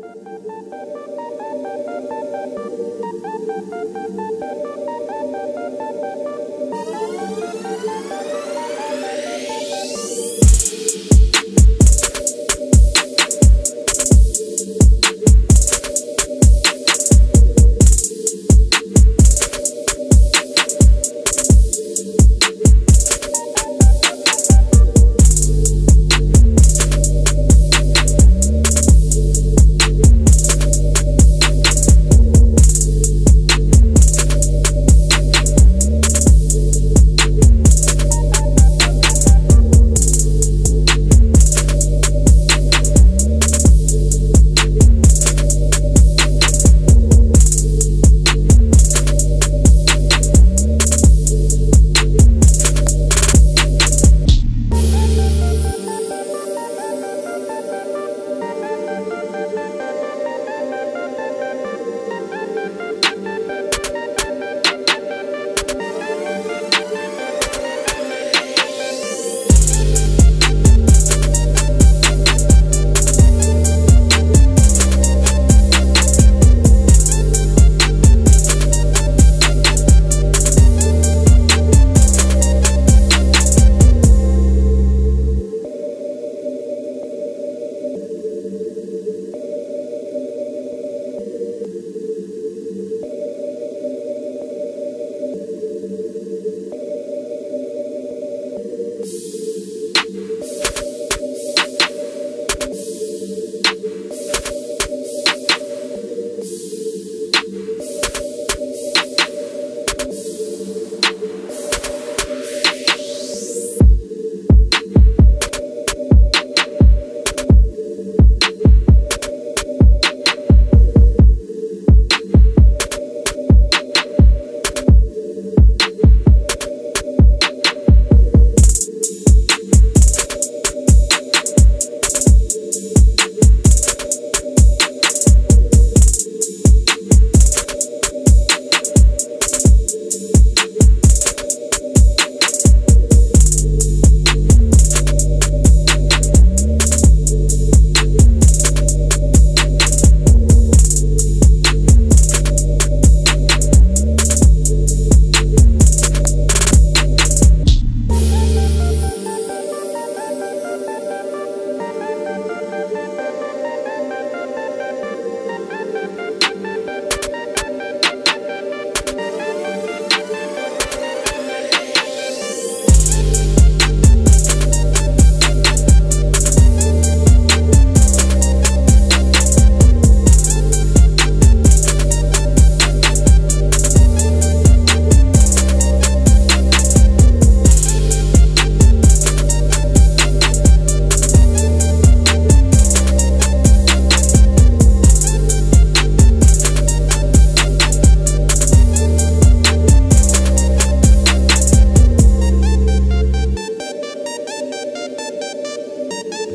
Thank you.